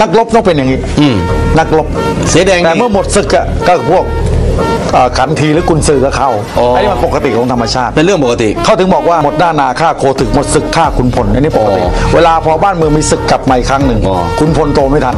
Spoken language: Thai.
นักรบต้องเป็นอย่างนี้อืนักรบเสียแดงแต่เมื่อหมดศึกอะก็พวกขันทีหรือกุนซือก็เข้าอ๋ออันนี้มันปกติของธรรมชาติ เป็นเรื่องปกติ เขาถึงบอกว่าหมดด้านาฆ่าโคถึกหมดศึกฆ่าคุณพลอันนี้ปกติ เวลาพอบ้านเมืองมีศึกกลับมาอีกครั้งหนึ่งคุณพลโตไม่ทัน